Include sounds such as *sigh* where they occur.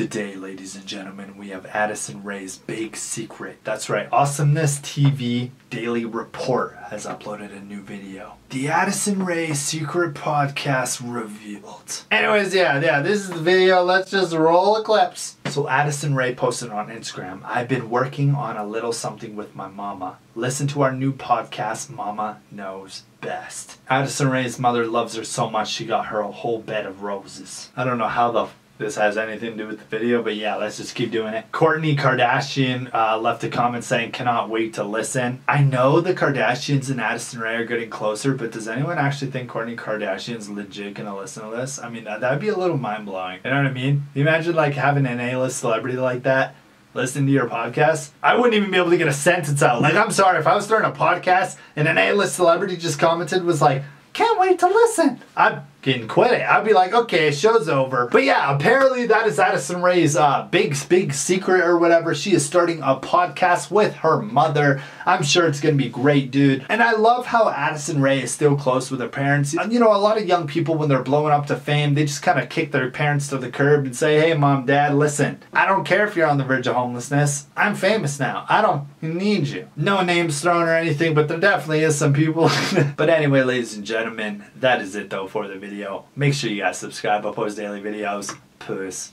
Today, ladies and gentlemen, we have Addison Rae's big secret. That's right, Awesomeness TV Daily Report has uploaded a new video. The Addison Rae Secret Podcast revealed. Anyways, yeah, yeah, this is the video. Let's just roll the clips. So Addison Rae posted on Instagram, I've been working on a little something with my mama. Listen to our new podcast, Mama Knows Best. Addison Rae's mother loves her so much she got her a whole bed of roses. I don't know how the this has anything to do with the video, but yeah, let's just keep doing it. Kourtney Kardashian uh, left a comment saying, cannot wait to listen. I know the Kardashians and Addison Rae are getting closer, but does anyone actually think Kourtney Kardashian's legit gonna listen to this? I mean, that, that'd be a little mind blowing. You know what I mean? Imagine like having an A-list celebrity like that listening to your podcast, I wouldn't even be able to get a sentence out. Like, I'm sorry, if I was starting a podcast and an A-list celebrity just commented, was like, can't wait to listen. I'd can quit it. I'd be like, okay, show's over. But yeah, apparently that is Addison Rae's uh, big, big secret or whatever. She is starting a podcast with her mother. I'm sure it's gonna be great, dude. And I love how Addison Rae is still close with her parents. You know, a lot of young people, when they're blowing up to fame, they just kind of kick their parents to the curb and say, hey, mom, dad, listen, I don't care if you're on the verge of homelessness. I'm famous now. I don't need you. No names thrown or anything, but there definitely is some people. *laughs* but anyway, ladies and gentlemen, that is it though for the video video. Make sure you guys subscribe. I post daily videos. Puss.